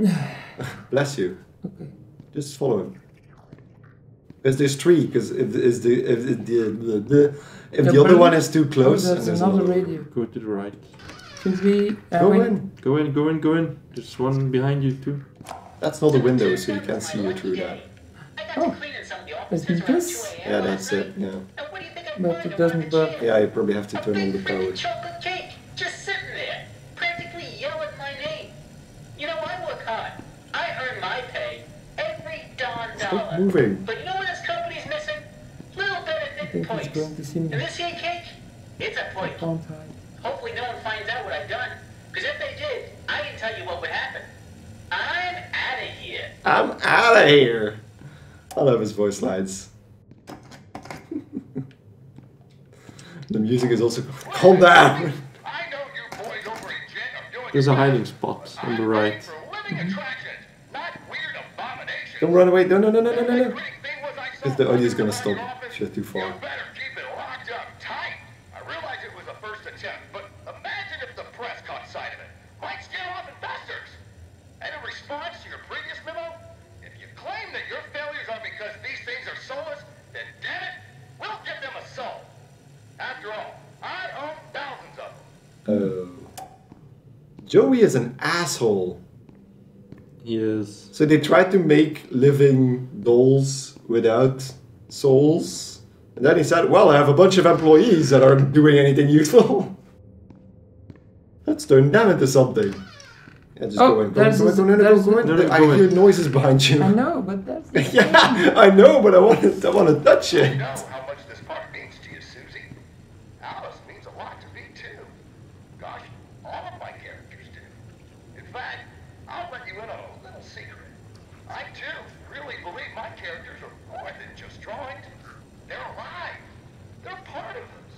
Bless you. Okay. Just follow him. Because there's three. Because if is the if the the, the if Yeah, the other one is too close, Oh, there's there's another another radio. Go to the right. Should we? Uh, Go wait- in. Go in, go in, go in. There's one behind you too. That's not a window, so you can't see you through that. Oh. It's this? Yeah, that's it. Yeah. But it doesn't work. Yeah, you probably have to turn on the power. Moving. But you know what this company's missing? Little bit of I think points. it's going to see me. And this here cake, it's a point. can't. Hopefully no one finds out what I've done. Because if they did, I can tell you what would happen. I'm out of here. I'm out of here. I love his voice lines. the music is also. Calm down. I know you boys over at Jet are doing There's a hiding spot on the right. Don't run away. No, no, no, no, no, no, no. great thing was I saw Because the audio is gonna stop you're too far. You better keep it locked up tight. I realize it was a first attempt, but imagine if the press caught sight of it. Might scare off investors. And in response to your previous memo, if you claim that your failures are because these things are soulless, then damn it, we'll give them a soul. After all, I own thousands of them. Oh. Joey is an asshole. He is. So they tried to make living dolls without souls. And then he said, Well, I have a bunch of employees that aren't doing anything useful. Let's turn them into something. Yeah, just Oh, go in. Go in, go in, go in, no, no, go in. No, no, I go hear noises behind you. I know, but that's. yeah. I know, but I want to, I want to touch I it. know how much this part means to you, Susie. Alice means a lot to me, too. Gosh, all of my characters do. In fact, I'll let you in on a little secret. I, too, really believe my characters are more than just drawings. They're alive. They're part of us.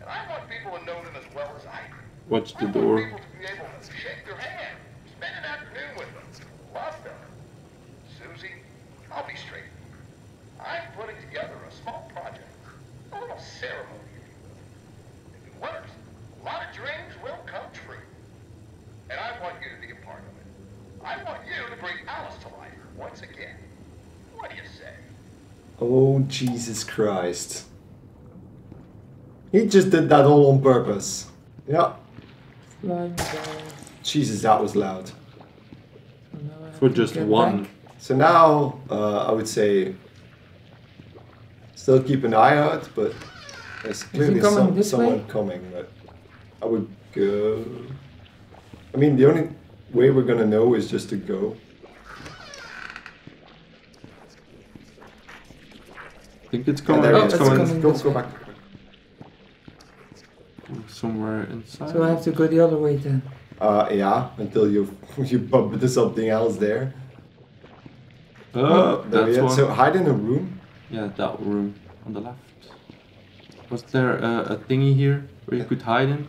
And I want people to know them as well as I do. Watch I the want door. people to be able to shake their hand, spend an afternoon with them, love them. Susie, I'll be straight. I'm putting together a small project, a little ceremony, if you will. If it works, a lot of dreams will come true. And I want you to be a part of it. I want you to bring Alice to life once again. What do the door. Oh, Jesus Christ. He just did that all on purpose. Yeah. Flying. Jesus, that was loud. So now I have For just one. back. So now, uh, I would say, still keep an eye out, but there's clearly some, this someone way? coming. But I would go. I mean, the only way we're gonna know is just to go. I think it's Yeah, coming. there Oh, it it's it's coming. coming. Go, this go way. back. Somewhere inside. So I have to go the other way then. Uh, yeah, until you you bump into something else there. Oh, that's one. So hide in a room. Yeah, that room on the left. Was there a, a thingy here where you could hide in?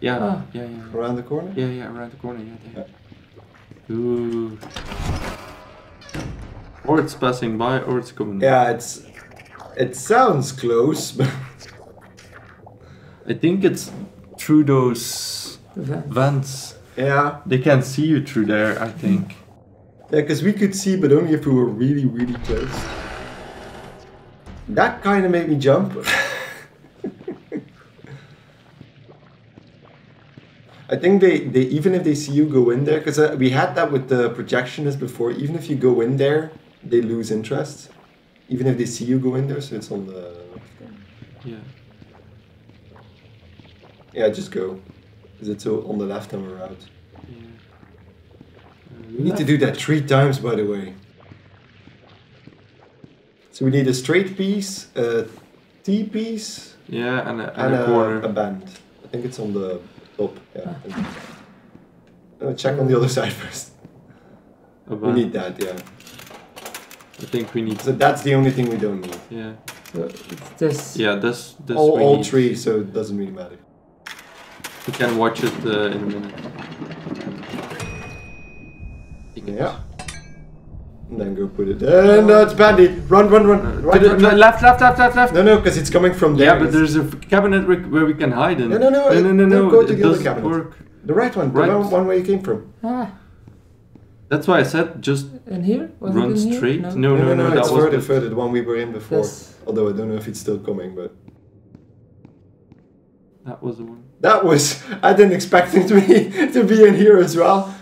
Yeah, Ah. yeah, yeah, yeah. Around the corner? Yeah, yeah, around the corner. Yeah, there. Ooh. Or it's passing by, or it's coming. Yeah, it's it sounds close, but I think it's through those The van. vents. yeah, They can see you through there. I think. yeah, because we could see, but only if we were really, really close. That kind of made me jump. I think they, they even if they see you go in there, because uh, we had that with the projectionist before. Even if you go in there, they lose interest. Even if they see you go in there, so it's on the Yeah. Yeah, just go. Is it so on the left and we're out? yeah. We need to do that three times, by the way. So we need a straight piece, a T piece, Yeah, and a, and and a a, corner. a band. I think it's on the top. Yeah. Uh, check on the other side first. A We need that, yeah. I think we need. So that's the only thing we don't need. Yeah. So it's this. Yeah, this this all we all need. three, so it doesn't really matter. We can watch it uh, in a minute. Yeah. And then go put it. And uh, it's Bendy. Run, run, run. Uh, Right, to the- right, no, right. left, left, left, left, left. No, no, because it's coming from there. yeah, but there's a cabinet where, where we can hide in. No, no, no, no, no, no. no, no, go to it the other doesn't cabinet. work. the right one. Right. The one, one where you came from. Ah, That's why I said just In here? Was run in here? straight. No. No, no, no, that it's was further, the- further, the one we were in before. Yes. Although I don't know if it's still coming, but that was the one. That was I didn't expect it to be to be in here as well.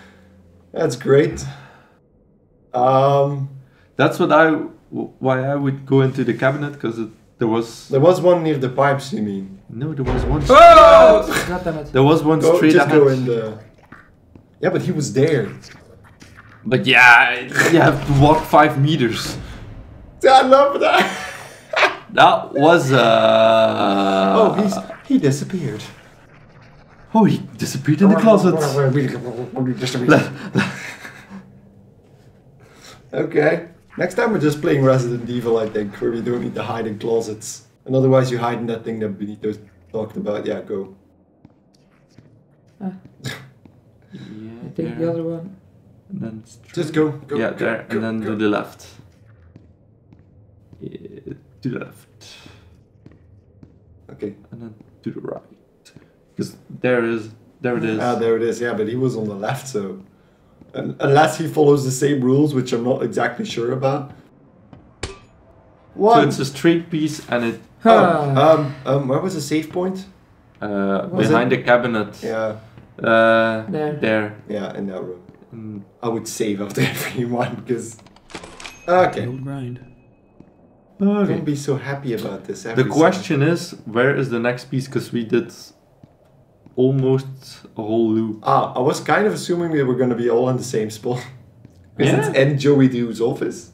That's great. Um, That's what I why I would go into the cabinet because there was there was one near the pipes. You mean? no, there was one. Oh! God damn it. There was one Go, straight ahead. the. Yeah, but he was there. But yeah, you have to walk five meters. I love that. That was uh. oh, he's he disappeared. Oh, he disappeared in the closet. okay. Next time we're just playing Resident Evil, I think, where we don't need to hide in closets. And otherwise you hide in that thing that Benito talked about. Yeah, go. Ah. Yeah, I think there. the other one. And then. Just go. go yeah, go, there, go, and then go. to the left. Yeah, to the left, Okay. and then to the right. Because there is, there it is. Ah, there it is. Yeah, but he was on the left, so Un unless he follows the same rules, which I'm not exactly sure about. What? so it's a straight piece, and it Oh, um, um, where was the save point? uh, Was behind it- the cabinet. Yeah, Uh, There. there. yeah, in that room. Mm, I would save after every one because. Okay. Old grind. Okay. wouldn't be so happy about this. every The question is, where is the next piece? Because we did almost a whole loop. Ah, I was kind of assuming we were going to be all in the same spot. Because Yeah. it's in Joey Drew's office.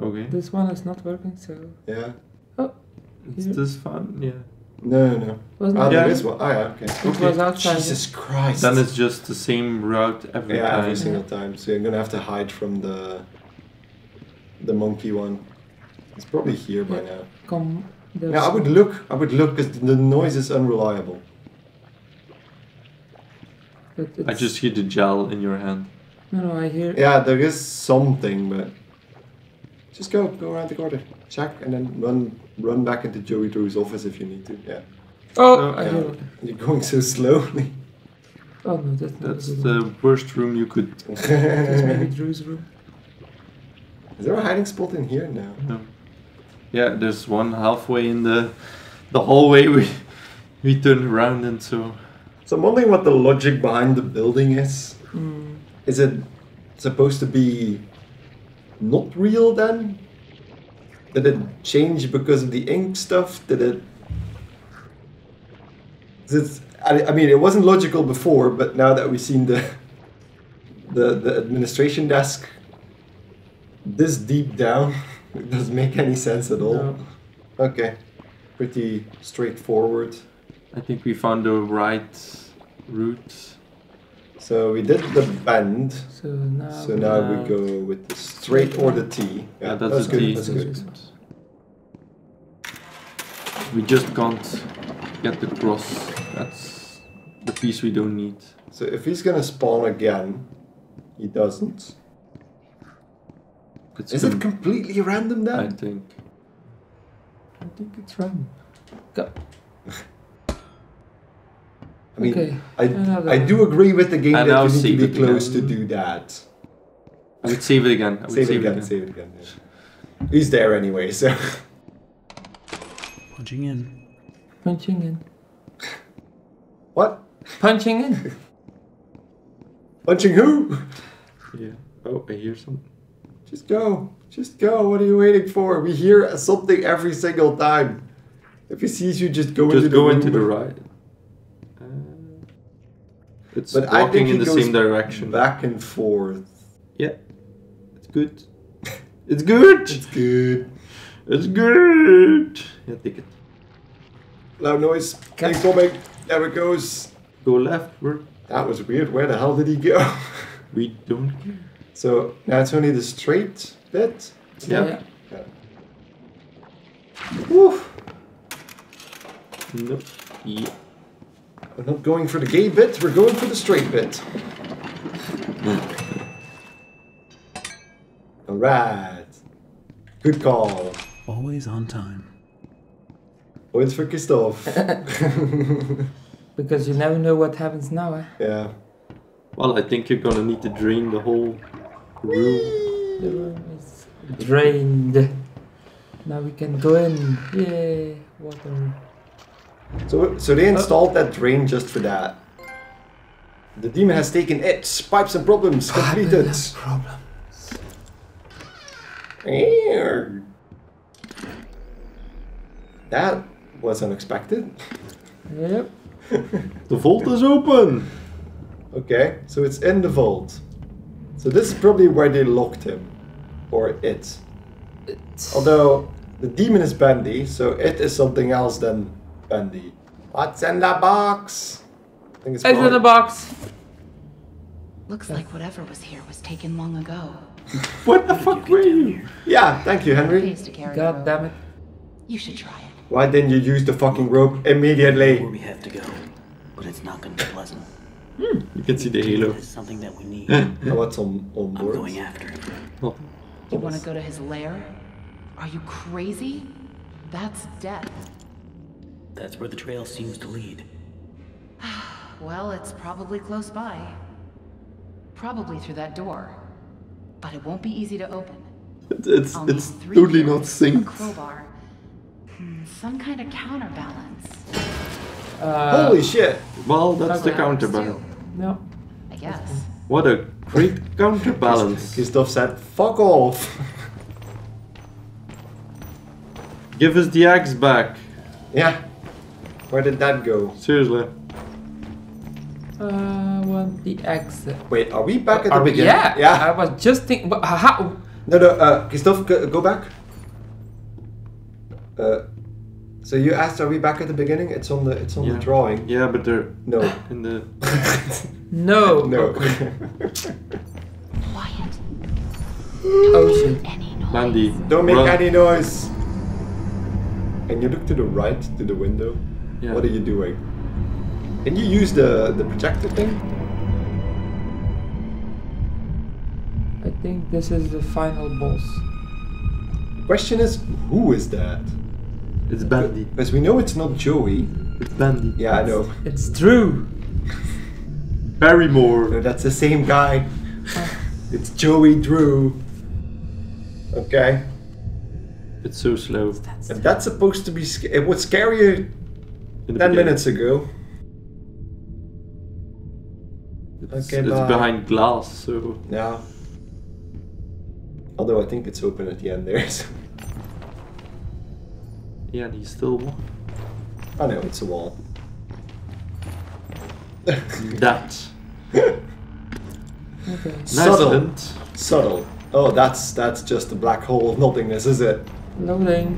Okay. This one is not working, so. Yeah. It's Here. this fun, yeah. No, no, no. Wasn't Ah, it? Yeah. is one. Ah, yeah, okay. It was outside. Jesus Christ. Then it's just the same route every yeah, time. every single time. So you're gonna have to hide from the the monkey one. It's probably here by now. Come. There's Yeah, I would look. I would look because the noise is unreliable. But I just hear the gel in your hand. No, no, I hear. Yeah, there is something, but just go go around the corner, check, and then run run back into Joey Drew's office if you need to. Yeah. Oh, No, I yeah. hear it. You're going so slowly. Oh no, that's That's the one. worst room you could. That's maybe Drew's room. Is there a hiding spot in here? now? No. Yeah, there's one halfway in the the hallway. We we turn around and so. So I'm wondering what the logic behind the building is. Mm. Is it supposed to be not real then? Did it change because of the ink stuff? Did it? Is it I, I mean, it wasn't logical before, but now that we've seen the the the administration desk this deep down, it doesn't make any sense at all. No. Okay, pretty straightforward. I think we found the right route. So we did the bend. So now. So now we go with the straight or the T. Yeah, that's, the good. T. That's good. We just can't get the cross. That's the piece we don't need. So if he's gonna spawn again, he doesn't. It's Is it completely random then? I think. I think it's random. Go. I mean, Okay, I, another I do agree with the game And that I'll you need to be close again. to do that. I would save it again. I would Save, it again, save it again. yeah. He's there anyway, so Punching in. Punching in. what? Punching in. Punching who? Yeah. Oh, I hear something. Just go, just go. What are you waiting for? We hear something every single time. If he sees you, just go into Just the go into the right. It's But I think walking in the same direction. Back and forth. Yeah. It's good. it's good. It's good. It's good. Yeah, take it. Loud noise. Okay. Incoming. There it goes. Go leftward. That was weird. Where the hell did he go? We don't care. so now it's only the straight bit. Yeah. Woo. Nope. Yeah. We're not going for the gay bit. We're going for the straight bit. All right. Good call. Always on time. Points for Christoph. Because you never know what happens now, eh? yeah. Well, I think you're gonna need to drain the whole room. The room is drained. Now we can go in. Yay, water. So, so they installed that drain just for that. The demon has taken it. pipes and problems completed. Problem. That was unexpected. Yep. The vault is open. Okay, so it's in the vault. So this is probably where they locked him. Or it. Although the demon is Bendy, so it is something else than Bendy. What's in the box? I think it's It's in the box. Looks like whatever was here was taken long ago. What the fuck were you? Yeah, thank you, Henry. Pays to carry God damn it. You should try it. Why didn't you use the fucking rope where immediately? we have to go, but it's not going to be pleasant. Hmm, you can see the halo. It's something that we need. Oh, what's on, on I'm board? going after it. Oh, You want to go to his lair? Are you crazy? That's death. That's where the trail seems to lead. Well, it's probably close by. Probably through that door. But it won't be easy to open. It's I'll need it's three totally gears, not a synced. crowbar. Hmm, some kind of counterbalance. Uh, Holy shit! Well, that's the counterbalance. too, No. I guess. What a great counterbalance. Christoph said, fuck off! Give us the axe back. yeah. Where did that go? Seriously. Uh, want the exit. Wait, are we back at the Are we- beginning? yeah. Yeah. I was just thinking. How? No, no, uh, Christoph, go, go back. Uh, so you asked, are we back at the beginning? It's on the, it's on Yeah. the drawing. Yeah, but they're No. in the. No. no. Quiet. Oh shit. Any noise. Bendy. Don't make run. any noise. And you look to the right, to the window? Yeah. What are you doing? Can you use the, the projector thing? I think this is the final boss. Question is, who is that? It's Bendy. As we know it's not Joey. It's Bendy. Yeah, I know. It's true. Barrymore. No, that's the same guy. It's Joey Drew. Okay. It's so slow. And that's supposed to be. Sc- it was scarier In the 10 beginning. minutes ago. It's, Okay, it's bye. behind glass, so. Yeah. Although I think it's open at the end there. So. Yeah, and he's still. I know, it's a wall. That. Okay. Nice Subtle. hint. Subtle. Oh, that's that's just a black hole of nothingness, is it? Nothing.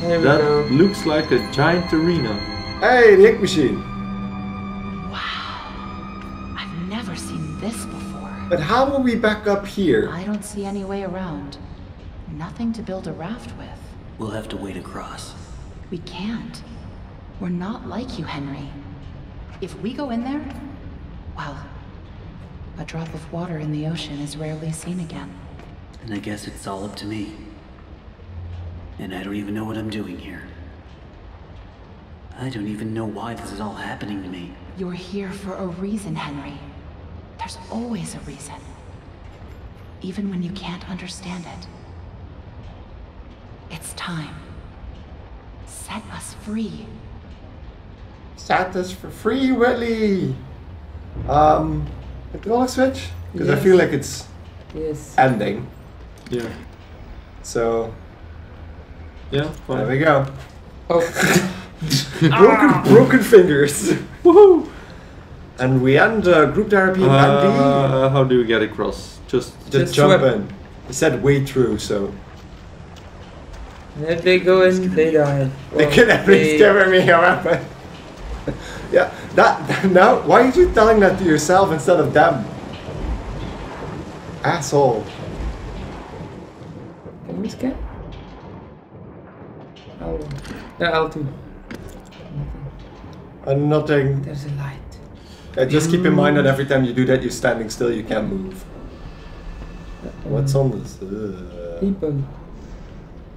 There we That go. looks like a giant arena. Hey, the ink machine. Wow. I've never seen this before. But how are we back up here? I don't see any way around. Nothing to build a raft with. We'll have to wade across. We can't. We're not like you, Henry. If we go in there, well, a drop of water in the ocean is rarely seen again. And I guess it's all up to me. And I don't even know what I'm doing here. I don't even know why this is all happening to me. You're here for a reason, Henry. There's always a reason. Even when you can't understand it. It's time. Set us free. Set us for free, Willy. Um, hydraulic switch? Because I feel like it's Yes. ending. Yeah. So Yeah, there we go. Oh. broken, broken fingers. Woohoo! And we end uh, group therapy in Andy. Uh, how do we get across? Just. Just, just jump swim. in. It said way through, so And if they go in, they die. they Well, can at least give me a weapon. yeah, that now. Why are you telling that to yourself instead of them? Asshole. Can we scan? L1. No, L2. And nothing. There's a light. Uh, just keep in mind that every time you do that, you're standing still. You can't move. What's on this? Ugh. People.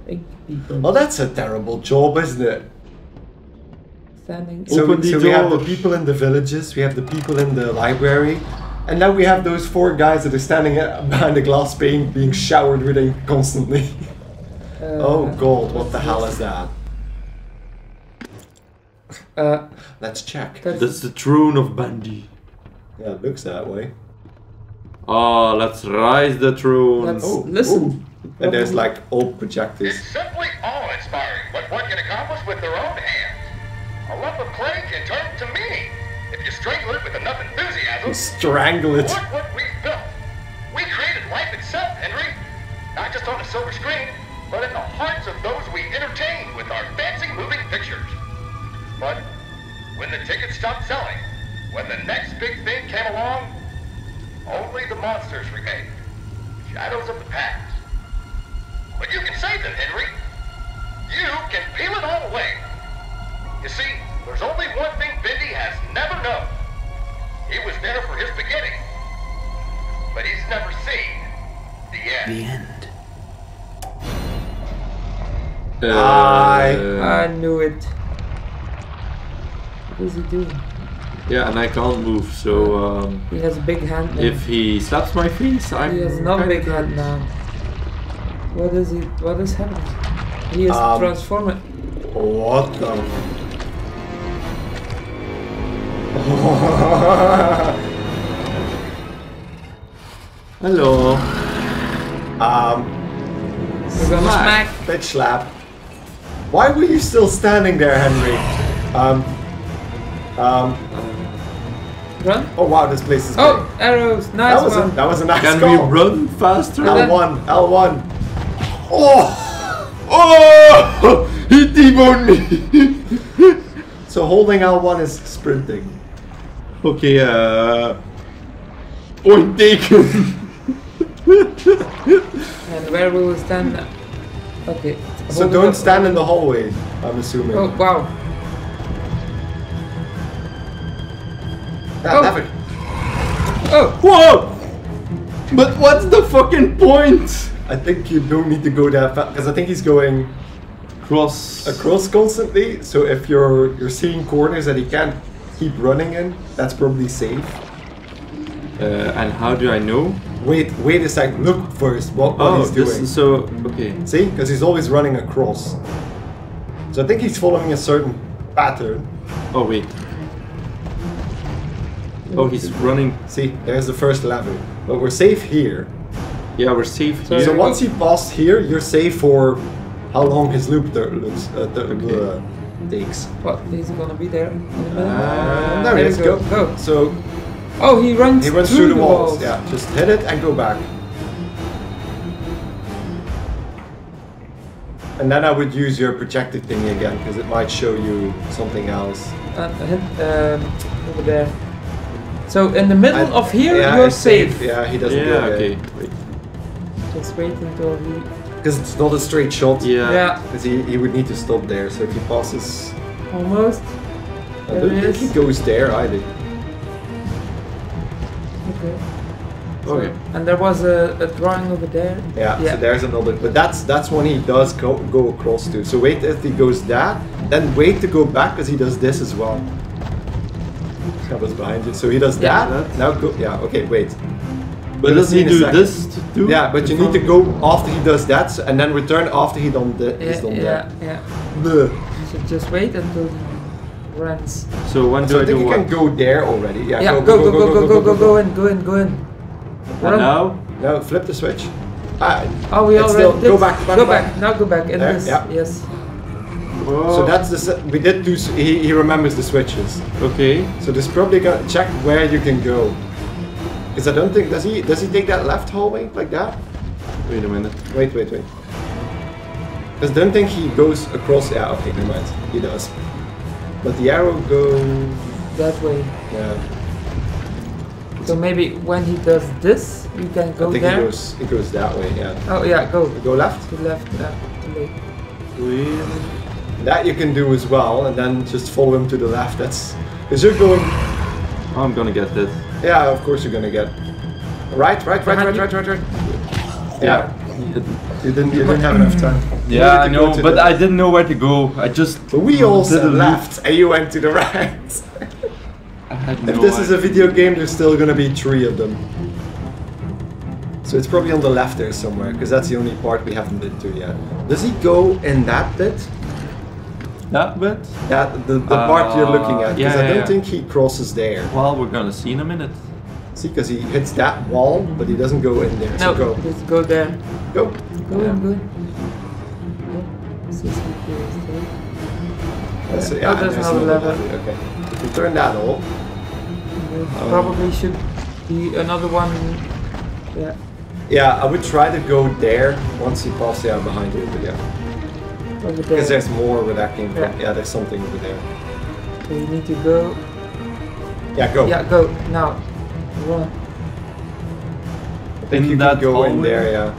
Ink people. Well, that's a terrible job, isn't it? Standing. So, Open the so we have the people in the villages, we have the people in the library, And now we have those four guys that are standing uh, behind the glass pane being showered with ink constantly. Uh, oh god, what the hell is that? Uh, Let's check. that's, That's the throne of Bendy. Yeah, it looks that way. Oh, let's rise the throne. Let's- Oh, Listen. ooh. And there's like old projectors. It's simply awe-inspiring what one can accomplish with their own hands. A lump of clay can turn to meaning if you strangle it with enough enthusiasm. Strangle it. Look what we've built. We created life itself, Henry. Not just on a silver screen, but in the hearts of those we entertain with our fancy moving pictures. But when the tickets stopped selling, when the next big thing came along, only the monsters remained. Shadows of the past. But you can save them, Henry. You can peel it all away. You see, there's only one thing Bendy has never known. He was there for his beginning, but he's never seen the end. The end. I- Uh, I knew it. What is he doing? yeah, and I can't move, so um, He has a big hand now. if he slaps my face, I'm. he has no big hand now. What is he? What is happening? He is Um, transforming. What the? Hello. um, smack. smack. bitch slap. Why were you still standing there, Henry? Um, um, Run. oh wow, this place is Oh, big. arrows. Nice That was a, one. that was a nice Can call. we run faster? L1, L1. Oh! Oh! He deboned me! So holding L1 is sprinting. okay, uh. Point taken! And where will we stand now? Okay. So don't stand in the hallway, I'm assuming. Oh wow. Oh. never. Oh. Whoa! But what's the fucking point? I think you don't need to go that fast because I think he's going Cross. across constantly. So if you're you're seeing corners that he can't keep running in, that's probably safe. Uh, and how do I know? Wait, wait a sec. Look first what, what oh, he's this doing. is so. Okay. See, because he's always running across. So I think he's following a certain pattern. Oh, wait. Oh, he's running. See, there's the first level. But we're safe here. Yeah, we're safe So- here. So once he passed here, you're safe for how long his loop there looks, uh, th- Okay. uh, takes. What? Is he gonna be there in a minute? Uh, there there he is. go. Go. Go. So Oh, he runs. he runs through, the, walls. Yeah, just hit it and go back. And then I would use your projected thingy again because it might show you something else. And hit um, over there. So in the middle I- of here, yeah, you're it's safe. Yeah, he doesn't Yeah, go there. okay. Wait. Just wait until he. Because it's not a straight shot. Yeah. Yeah, Because he, he would need to stop there. So if he passes, almost. I don't think he goes there either. Okay. Okay. And there was a, a drawing over there. Yeah, Yeah. so there's another. But that's that's when he does go, go across to. So wait if he goes that, then wait to go back because he does this as well. That was behind you. So he does Yeah. that. Now go. Yeah. Okay. Wait. But does he do this to do? Yeah, but you need to go after he does that, so- and then return after he done the, Yeah, he's done yeah, that. yeah. Bleh. You should just wait until he runs. So when do So I I think do you what? can go there already. Yeah. Yeah, go, go, go, go, go, go, go, in, go in, go in. And Run. now? Now flip the switch. Ah, Oh, we already still, did. go back. back Go back. back. Now go back. In There, this. yeah. Yes. Oh, So that's the se- we did do. He, he remembers the switches. okay. So this probably gonna check where you can go. Because I don't think does he does he take that left hallway like that? Wait a minute. Wait, wait, wait. Because I don't think he goes across. Yeah, okay, never mind. He does. But the arrow goes. That way. Yeah, So maybe when he does this, you can go I think there. he goes. He goes that way. Yeah. Oh yeah, go. Go left. To left. Yeah. Too late. Wait. That you can do as well, and then just follow him to the left. That's because you're going. I'm gonna get this. Yeah, of course you're gonna get. Right, right, right, right, right, right, right. Yeah. You didn't. You didn't have enough time. Yeah, I needed to go know, but I didn't know where to go. I just. But we all said left, and you went to the right. If no this is a video game, there's still gonna be three of them. So it's probably on the left there somewhere, because that's the only part we haven't been to yet. Does he go in that bit? That bit? Yeah, the, the part you're looking at? Uh, Because yeah, I don't yeah, think he crosses there. Well, we're gonna see in a minute. See, because he hits that wall, but he doesn't go in there. No, So go, just go there. go. Go Yeah. in, go in. Yeah. CCTV. That's it. Oh, Yeah, there's there's another another lever. lever. Okay. If you turn that off, Um, probably should be another one. Yeah. yeah, I would try to go there once he pass the out behind you. But yeah, Over there. because there's more where that came from. Yeah. Yeah, there's something over there. So you need to go. Yeah, go. Yeah, go now. Run. I think In you that can go in hallway? there. Yeah.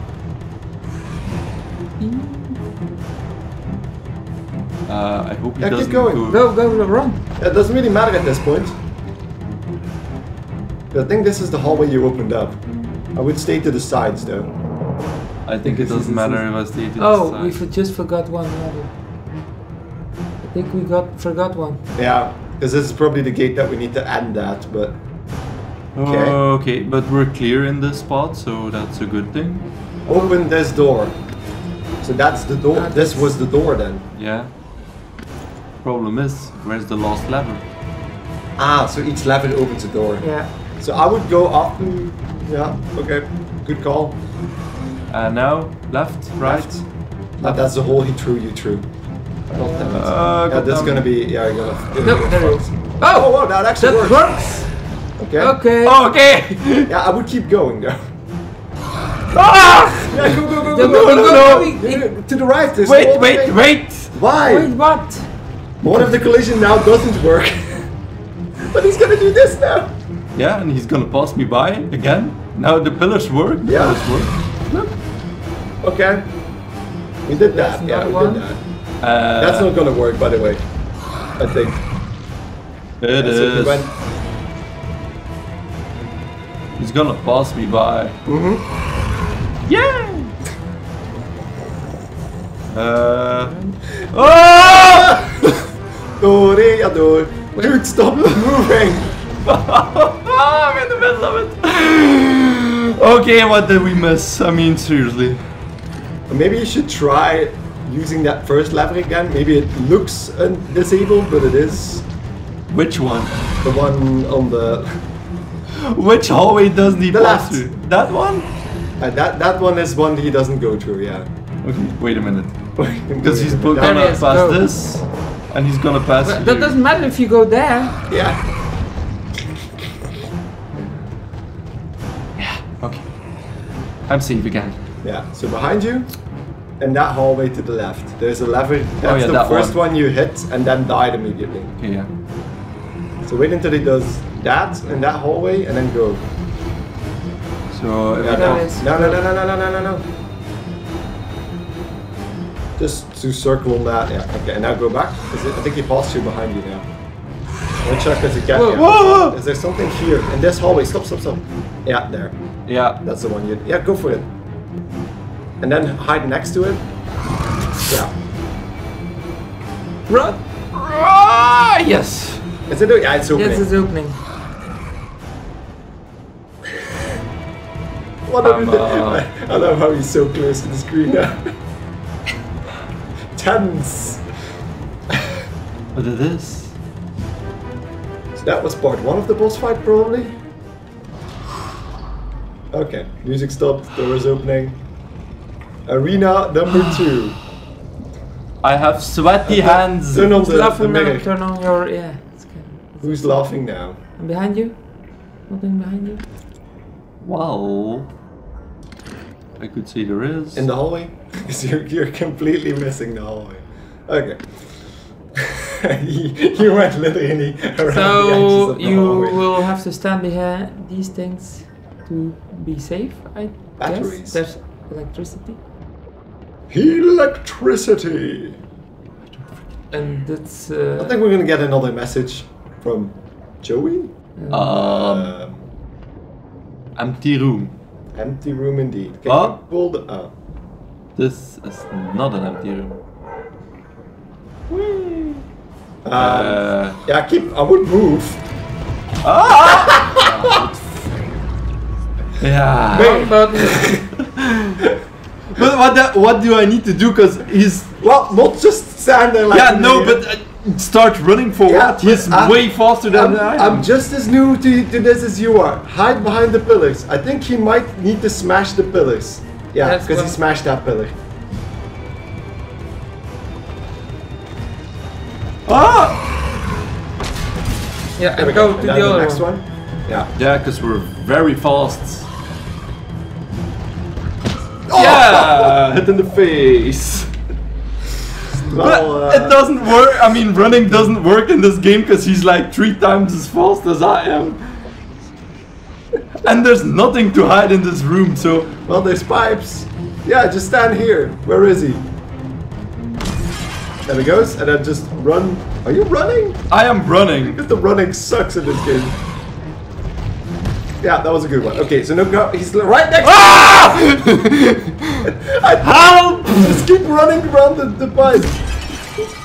Uh, I hope he Yeah, keep doesn't going. Go, go, run. It doesn't really matter at this point. I think this is the hallway you opened up. I would stay to the sides though. I think it doesn't matter if I stay to the Oh, side. we just forgot one. level. I think we got forgot one. Yeah, because this is probably the gate that we need to end at, but Okay. Okay, but we're clear in this spot, so that's a good thing. open this door. So that's the door. Ah, This was the door then. Yeah. Problem is, where's the last lever? Ah, so each lever opens a door. Yeah. So I would go up. Yeah, okay. Good call. And now, left, right. Left. That's the hole he threw you through. God. Uh, yeah, God this is damn gonna be. Yeah, you're gonna. you're No, gonna there it is. Oh, Oh, wow, that actually that works. works. Okay. Okay. Oh, okay! Yeah, I would keep going though. ah! Yeah, go, go, go, No, go, no, go, no, go, no. go. To the right. There's Wait, wait, way. wait! Why? Wait, what? What if the collision now doesn't work? but he's gonna do this now. Yeah, and he's gonna pass me by again. Now the pillars work. The Yeah. pillars work. Okay. We did that. There's Yeah, we another did that. Uh, That's not gonna work, by the way. I think. It Yeah, is. went- He's gonna pass me by. Mm hmm Yeah! Uh. Oh! Toreador. Dude, stop moving. I'm in the middle of it. Okay, what did we miss? I mean, seriously. Maybe you should try using that first lever again. Maybe it looks uh, disabled, but it is Which one? the one on the. Which hallway doesn't he The pass left. through? That one? Uh, that that one is one he doesn't go through. Yeah. Okay, wait a minute. Because he's gonna There he is, pass go. this, and he's gonna pass But that doesn't matter if you go there. Yeah. Yeah. Okay. I'm safe again. Yeah. So behind you, in that hallway to the left, there's a lever. Oh, that's Oh, yeah, the that first one. one. you hit, and then died immediately. Okay, yeah. So wait until he does that in that hallway, and then go. So if Yeah, no. no, no, no, no, no, no, no, no. Just to circle on that. Yeah. Okay. And now go back. Is it, I think he passed you behind you now. Let me check as you can. Whoa. yeah. Whoa. Is there something here in this hallway? Stop, stop, stop. Yeah, there. yeah, That's the one you. Yeah, go for it. And then hide next to it. Yeah. Run. ah, yes. Is it? Yeah, it's opening. Yes, it's opening. What are we Come doing? I love how he's so close to the screen now. Tense. What this? So that was part one of the boss fight, probably. Okay, music stopped. door is opening. Arena number two. I have sweaty hands. Turn on the, the Laughing now, mirror. turn on your yeah. It's good. Who's laughing now? And behind you? Nothing behind you? Well, I could see there is. In the hallway? Because you're, you're completely missing the hallway. Okay. you, you went literally around the edges of the you hallway. will have to stand behind these things to be safe, I Batteries. guess. There's electricity. Electricity! And that's I uh, think we're gonna get another message from Joey. Um, Um, empty room. empty room indeed. Can Huh? pull the. Oh. This is not an empty room. Um, Uh, yeah, I keep. I would move. Ah! Yeah. Wrong button. But what the, what do I need to do? Cause he's Well, not just stand there like. yeah no, idiot. but uh, start running for Yeah, what? He's I'm- way faster than I'm, I I'm just as new to, to this as you are. Hide behind the pillars. I think he might need to smash the pillars. Yeah, because he smashed that pillar. ah! Yeah, There and go to And the other next one. one. Yeah. Yeah, cause we're very fast. Yeah, hit in the face. But uh, it doesn't work. I mean, running doesn't work in this game because he's like three times as fast as I am. And there's nothing to hide in this room, so Well, there's pipes. Yeah, just stand here. Where is he? There he goes, and then just run. Are you running? I am running. Because the running sucks in this game. Yeah, that was a good one. Okay, so no, go, he's right next. Ah! I, Help! just keep running around the, the pipe.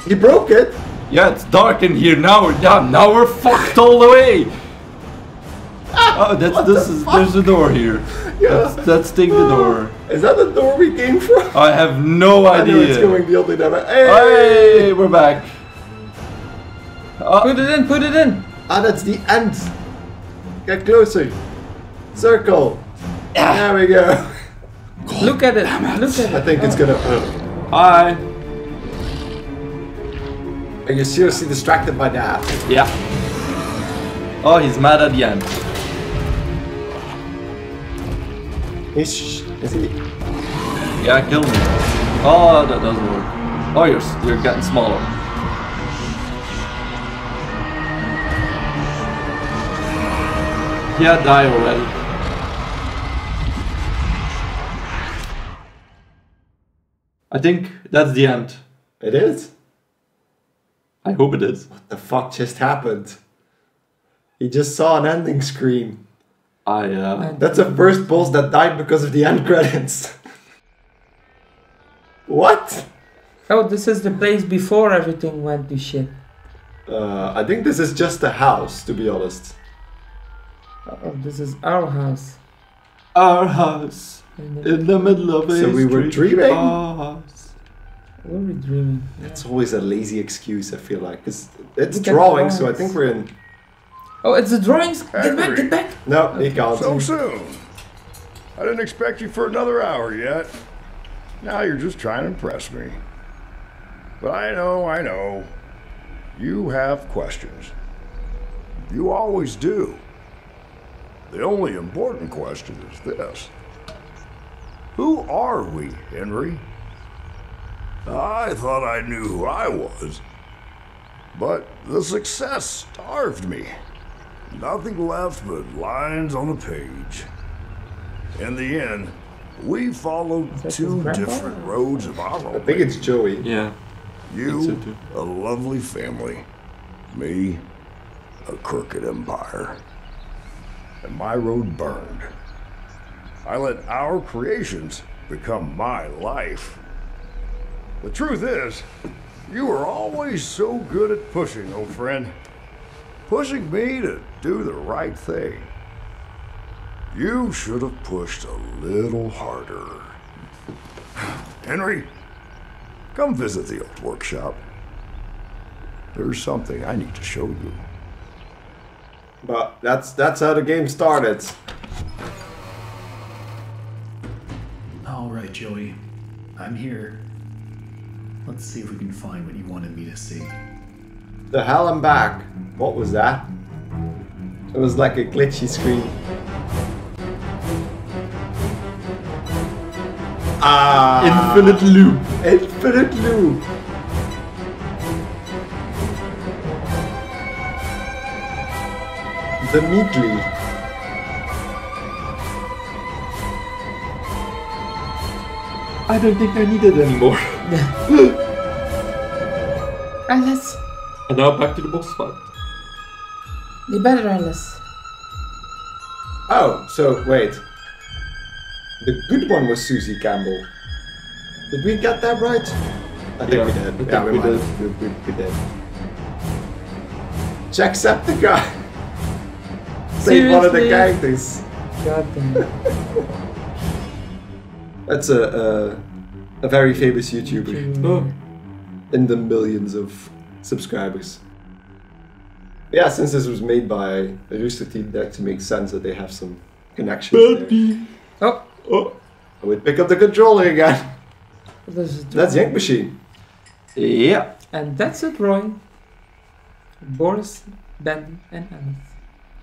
He broke it. Yeah, it's dark in here now. Yeah, now we're fucked all the way. Oh, that's What this the is fuck? there's a door here. Yeah. Let's, let's take the door. Is that the door we came from? I have no I know it's idea. going the other direction. Hey! Hey, we're back. Oh, Put it in, put it in. Ah, that's the end. Get closer. Circle. There we go. Look at it. Look at it. I think it's Oh. gonna. Uh, hi. are you seriously distracted by that? Yeah. Oh, he's mad at the end. Is, is he? Yeah, kill me. Oh, that doesn't work. Oh, you're, you're getting smaller. Yeah, die already. I think that's the end. It is. I hope it is. What the fuck just happened? He just saw an ending screen. I uh, That's the first boss that died because of the end credits. what? Oh, this is the place before everything went to shit. Uh, I think this is just a house, to be honest. Oh, this is our house. our house And then- in the middle of a So we were dreaming? Ah. Our. What are we dreaming? It's always a lazy excuse, I feel like it's Look at drawing, so I think we're in. Oh, it's the drawings. Get back, get back. No, he can't. So soon. I didn't expect you for another hour yet. Now you're just trying to impress me. But I know, I know. You have questions. You always do. The only important question is this Who are we, Henry? I thought I knew who I was. But the success starved me. Nothing left but lines on a page. In the end, we followed two different roads of our own. I think it's Joey. Yeah. You, so a lovely family. Me, a crooked empire. And my road burned. I let our creations become my life. The truth is, you were always so good at pushing, old friend. Pushing me to do the right thing. You should have pushed a little harder. Henry, Come visit the old workshop. There's something I need to show you. But that's that's how the game started. All right, Joey. I'm here. Let's see if we can find what you wanted me to see. The hell I'm back. What was that? It was like a glitchy screen. Ah, Infinite loop. infinite loop. The Meatly. I don't think I need it anymore. Alice, and now back to the boss fight. The better, Alice. Oh, so wait. The good one was Susie Campbell. Did we get that right? I think Yeah, we I did. think yeah, we, we did. have. We, we, we did. Jacksepticeye. made one of the Seriously? characters. God damn it. That's a, a, a very famous YouTuber Oh, in the millions of subscribers. Yeah, since this was made by Rooster Teeth, that actually makes sense that they have some connections there. Oh, Oh, I would pick up the controller again. this is That's Yank Machine. yeah. And that's it, Roy. Boris, Ben, and Anna.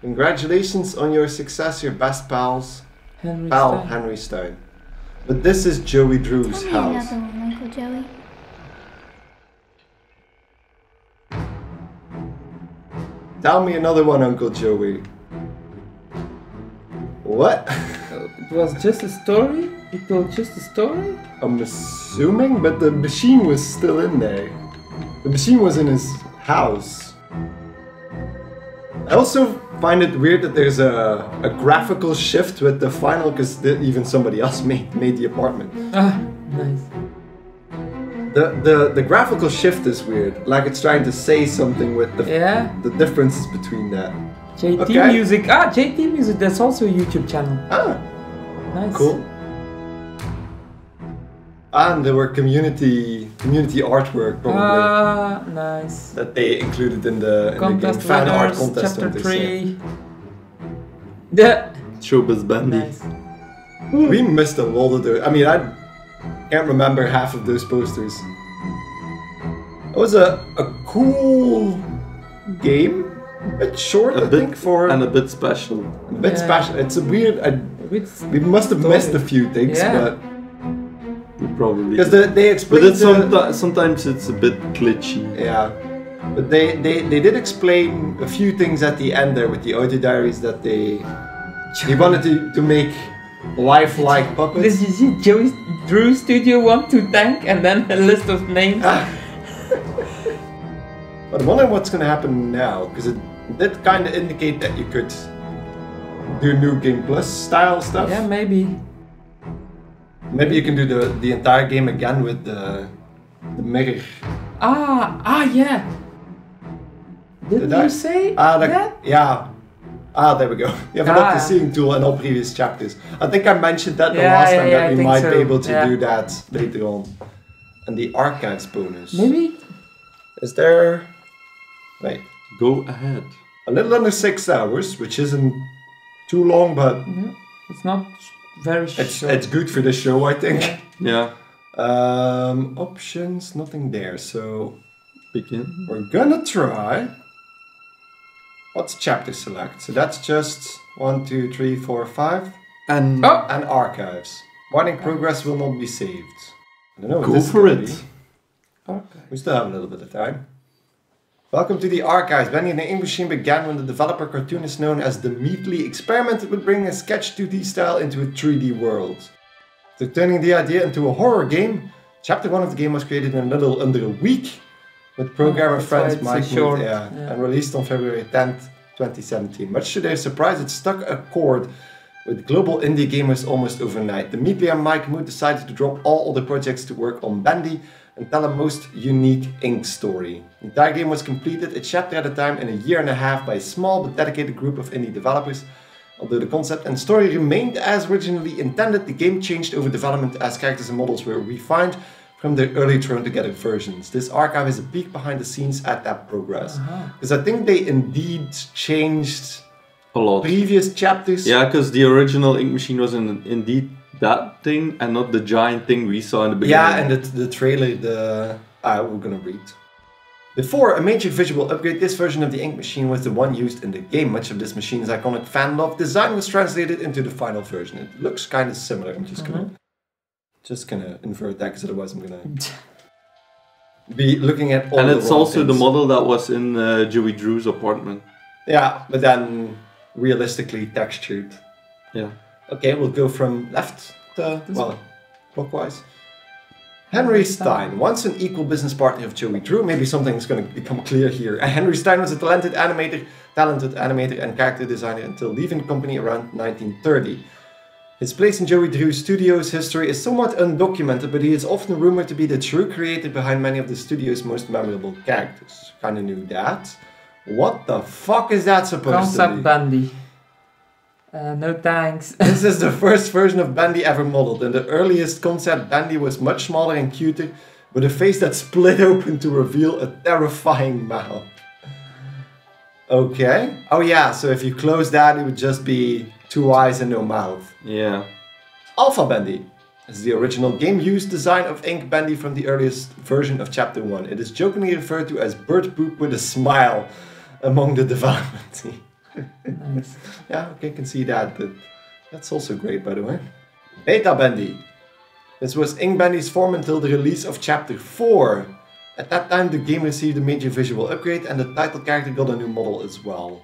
Congratulations on your success, your best pals, Henry pal Stein. Henry Stein. But this is Joey Drew's Tell me house. another one, Uncle Joey. Tell me another one, Uncle Joey. What? Uh, It was just a story? He told just a story? I'm assuming, but the machine was still in there. The machine was in his house. I also find it weird that there's a, a graphical shift with the final, because even somebody else made, made the apartment. Ah, nice. The, the the graphical shift is weird, like it's trying to say something with the Yeah. the differences between that. JT Okay. Music. Ah, JT Music, that's also a YouTube channel. Ah, Nice. cool. And there were community community artwork probably Ah, nice. that they included in the, in the game Contest fan art contest. chapter winners, yeah. 3. Yeah. Showbiz Bendy. Nice. We missed a lot of those. I mean, I can't remember half of those posters. It was a, a cool game. A bit short, A I bit think, for and a bit special. a bit Yeah. special. It's a weird. I, With we must have missed a few things, Yeah. but You probably. because the, they but explained it's the- someti- sometimes it's a bit glitchy. Yeah. But they, they, they did explain a few things at the end there with the audio diaries that they they wanted to, to make lifelike Did puppets. you see Joey Drew Studio 1 to tank and then a list of names? Ah. But I'm wondering what's gonna happen now, because it did kind of indicate that you could do new game plus style stuff. Yeah, maybe. Maybe you can do the, the entire game again with the the mirror. Ah, ah, yeah. Didn't Did I- you say Ah, the, that? yeah. Ah, there we go. You have an Ah. optic seeing tool in all previous chapters. I think I mentioned that the Yeah, last yeah, time yeah, that I we might so. be able to Yeah. do that later on. And the archives bonus. Maybe? Is there. Wait. Go ahead. A little under six hours, which isn't too long, but No, it's not very it's, short. it's good for the show, I think. Yeah. Yeah. Um, options, nothing there. So Begin. we're gonna try. What's chapter select? So that's just one, two, three, four, five. And Oh! and archives. Warning progress will not be saved. I don't know go this for it. Okay. We still have a little bit of time. Welcome to the archives. Bendy and the Ink Machine began when the developer cartoonist known as the Meatly experimented with bringing a sketch 2D style into a 3D world. After turning the idea into a horror game, chapter 1 of the game was created in a little under a week with programmer Oh, friends Mike Mood, yeah, yeah. and released on February 10th, 2017. Much to their surprise, it struck a chord with global indie gamers almost overnight. The Meatly and Mike Mood decided to drop all other projects to work on Bendy and tell a most unique Ink story. The entire game was completed a chapter at a time in a year and a half by a small but dedicated group of indie developers. Although the concept and story remained as originally intended, the game changed over development as characters and models were refined from their early thrown together versions. This archive is a peek behind the scenes at that progress. Uh-huh. Because I think they indeed changed A lot. previous chapters. Yeah, because the original ink machine was in, indeed that thing and not the giant thing we saw in the beginning. Yeah, and the, the trailer, the ah, we're gonna read. Before a major visual upgrade, this version of the ink machine was the one used in the game. Much of this machine's iconic fan love design was translated into the final version. It looks kind of similar. I'm just gonna just gonna invert that because otherwise I'm gonna be looking at all and the it's wrong also the model that was in uh, Joey Drew's apartment. Yeah, but then realistically textured. Yeah. Okay, we'll go from left to well, clockwise. Henry Stein, once an equal business partner of Joey Drew, maybe something's going to become clear here. Henry Stein was a talented animator, talented animator and character designer until leaving the company around 1930. His place in Joey Drew's studio's history is somewhat undocumented, but he is often rumored to be the true creator behind many of the studio's most memorable characters. Kinda knew that. What the fuck is that supposed to be? Concept? Bendy. Uh, no thanks. This is the first version of Bendy ever modeled. In the earliest concept, Bendy was much smaller and cuter, with a face that split open to reveal a terrifying mouth. Okay. Oh yeah, so if you close that, it would just be two eyes and no mouth. Yeah. Alpha Bendy is the original game used design of Ink Bendy from the earliest version of Chapter 1. It is jokingly referred to as bird poop with a smile among the development team. Nice. Yeah, okay, can see that, but that's also great, by the way. Beta Bendy. This was Ink Bendy's form until the release of Chapter 4. At that time, the game received a major visual upgrade, and the title character got a new model as well.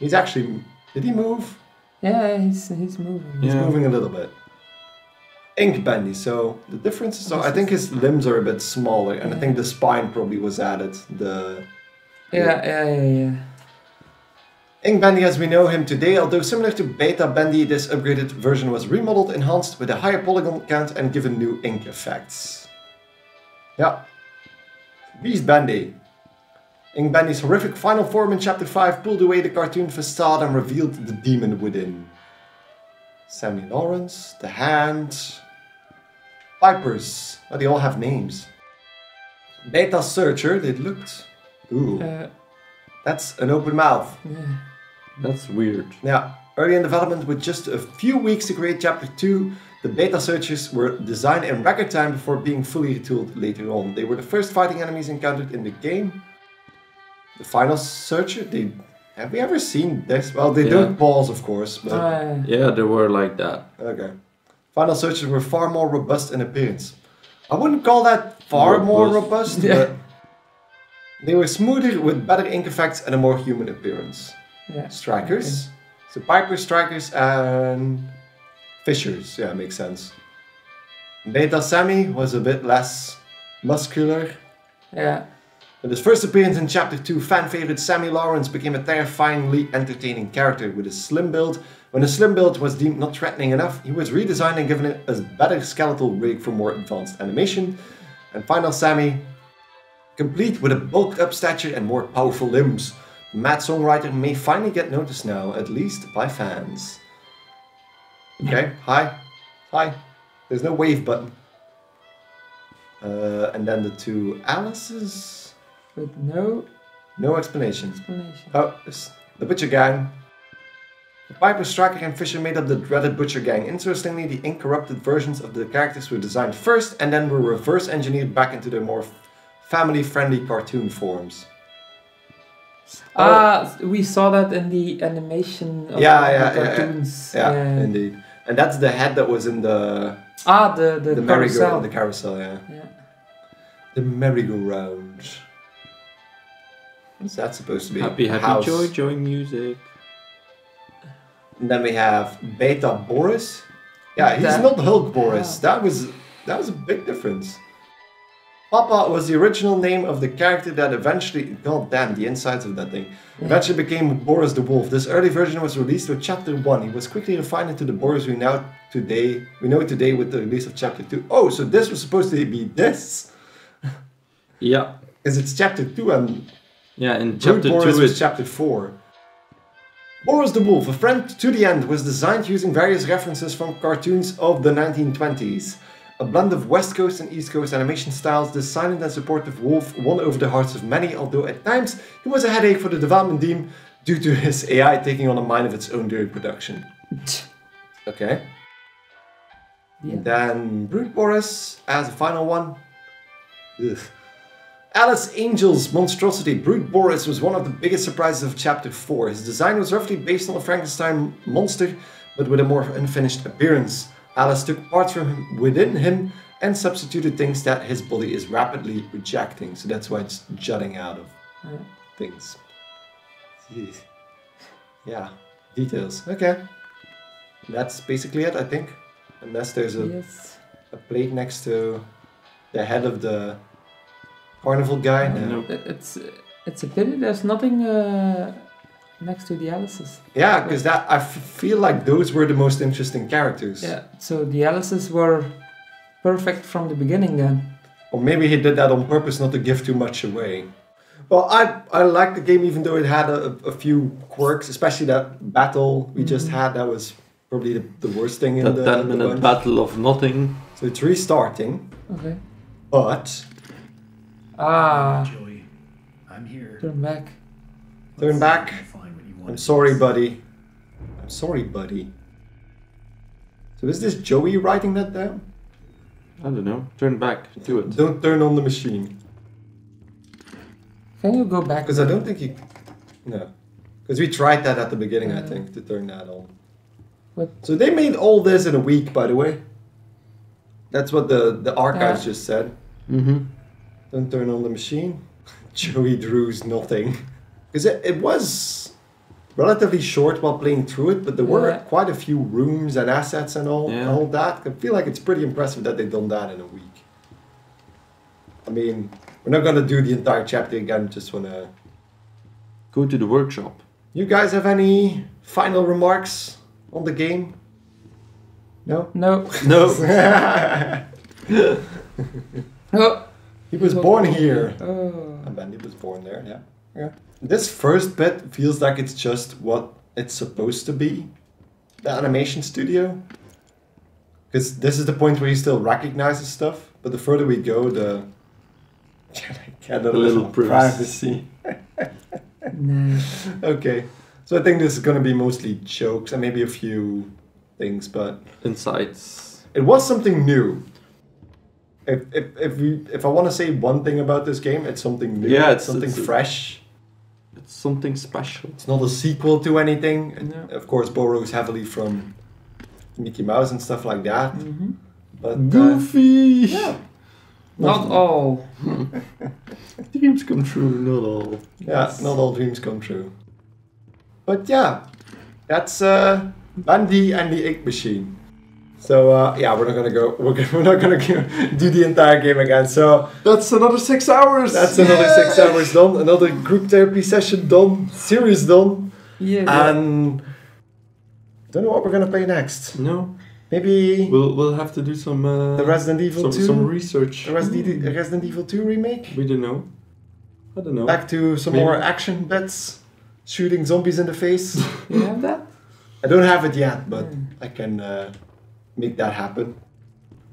He's actually. Did he move? Yeah, he's he's moving. He's Yeah. moving a little bit. Ink Bendy, so the difference is, I think his limbs are a bit smaller, and I think the spine probably was added. The Yeah, yeah, yeah, yeah. Ink Bendy as we know him today, although similar to Beta Bendy, this upgraded version was remodeled, enhanced with a higher polygon count and given new ink effects. Yeah. Beast Bendy. Ink Bendy's horrific final form in Chapter 5 pulled away the cartoon facade and revealed the demon within. Sammy Lawrence, The Hand, Vipers. Oh, they all have names. Beta Searcher, they looked. Ooh, Uh, that's an open mouth. yeah. That's weird. Yeah, early in development with just a few weeks to create Chapter 2, the beta searchers were designed in record time before being fully retooled later on. They were the first fighting enemies encountered in the game. The final searcher, they have we ever seen this? Well, they Yeah. don't pause, of course, but Uh, Yeah, they were like that. okay. Final searchers were far more robust in appearance. I wouldn't call that far more Robust. robust, Yeah. but they were smoother with better ink effects and a more human appearance. Yeah. Strikers. So Piper, Strikers, and Fishers. Yeah, makes sense. Beta Sammy was a bit less muscular. Yeah. In his first appearance in Chapter 2, fan favorite Sammy Lawrence became a terrifyingly entertaining character with a slim build. When a slim build was deemed not threatening enough, he was redesigned and given a better skeletal rig for more advanced animation. And final Sammy, complete with a bulked up stature and more powerful limbs. Mad songwriter may finally get noticed now, at least by fans. Okay, hi. Hi. There's no wave button. Uh, and then the two Alice's. With no No explanation. explanation. Oh, it's the Butcher Gang. The Piper, Striker, and Fisher made up the dreaded Butcher Gang. Interestingly, the incorrupted versions of the characters were designed first and then were reverse engineered back into their more family friendly cartoon forms. Ah, we saw that in the animation of Yeah, the yeah, yeah, yeah. cartoons. Yeah, Yeah. indeed. And that's the head that was in the Ah, the the, the, carousel. merry-go the carousel, yeah. Yeah. The merry-go-round. What's that supposed to be? Happy, A happy, house. joy, joy music. And then we have Beta Boris. Yeah, he's That- not Hulk Boris. That was that was a big difference. Papa was the original name of the character that eventually god damn the insides of that thing. Eventually became Boris the Wolf. This early version was released with chapter one. He was quickly refined into the Boris we now today we know today with the release of chapter two. Oh, so this was supposed to be this? Yeah. Because it's chapter two and Yeah, and chapter Boris 2 is chapter 4. Boris the Wolf, a friend to the end, was designed using various references from cartoons of the 1920s. A blend of West Coast and East Coast animation styles, this silent and supportive wolf won over the hearts of many, although at times he was a headache for the development team due to his AI taking on a mind of its own during production. Okay. Yeah. Then Brute Boris as a final one. Ugh. Alice Angel's monstrosity, Brute Boris, was one of the biggest surprises of Chapter 4. His design was roughly based on a Frankenstein monster, but with a more unfinished appearance. Alice took parts from him, within him and substituted things that his body is rapidly rejecting, so that's why it's jutting out of Yeah. things. Jeez. Yeah, details. Okay. That's basically it, I think. Unless there's a Yes. a plate next to the head of the carnival guy. No. It's it's a pity there's nothing uh, next to the Alice's. Yeah, because that I f- feel like those were the most interesting characters. Yeah. So the Alice's were perfect from the beginning then. Or maybe he did that on purpose not to give too much away. Well, I I like the game even though it had a, a few quirks, especially that battle we just had. That was probably the, the worst thing in That the, 10 the minute bunch. battle of nothing. So it's restarting, Okay. but Ah, Joey, I'm here. turn back. turn Let's see back. If we can find what you wanted I'm sorry, to buddy. I'm sorry, buddy. So is this Joey writing that down? I don't know. Turn back. Do it. Don't turn on the machine. Can you go back? Because I don't think you. No. Because we tried that at the beginning, I Uh. think, to turn that on. What? So they made all this in a week, by the way. That's what the, the archives Yeah. just said. Mm-hmm. Don't turn on the machine. Joey Drew's nothing. Because it, it was relatively short while playing through it, but there were Yeah. quite a few rooms and assets and all, and all that. I feel like it's pretty impressive that they've done that in a week. I mean, we're not gonna do the entire chapter again, just wanna. Go to the workshop. You guys have any final remarks on the game? No? No. No. No. He was born here. Oh. And Bendy was born there, yeah. Yeah. This first bit feels like it's just what it's supposed to be. The animation studio. Because this is the point where he still recognizes stuff, but the further we go, the get a The little, little privacy. privacy. Nice. Okay. So I think this is gonna be mostly jokes and maybe a few things, but Insights. it was something new. If if if we if I want to say one thing about this game, it's something new. Yeah, it's it's- something it's a- fresh. It's something special. It's not a sequel to anything. No. Of course, borrows heavily from Mickey Mouse and stuff like that. hmm But uh, Goofy! yeah, Not all. Dreams come true, not all. yeah, not all dreams come true. But yeah, that's uh, Bendy and the Ink Machine. So uh, yeah, we're not gonna go. We're, gonna, we're not gonna do the entire game again. So That's another six hours! that's another six hours done. Another group therapy session done. Series done. Yeah. And don't know what we're gonna play next. No, Maybe we'll we'll have to do some uh, the Resident Evil some, 2. some research. The Resident, E- Resident Evil 2 remake? We don't know. I don't know. Back to some Maybe. more action bits, shooting zombies in the face. you have that? I don't have it yet, but Mm. I can uh, make that happen.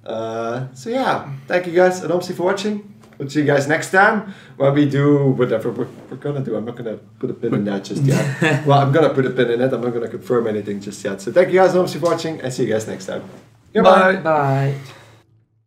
Uh, so yeah, thank you guys and obviously for watching. We'll see you guys next time when we do whatever we're, we're gonna do. I'm not gonna put a pin in that just yet. well, I'm gonna put a pin in it. I'm not gonna confirm anything just yet. So thank you guys obviously for watching and see you guys next time. Goodbye. Bye.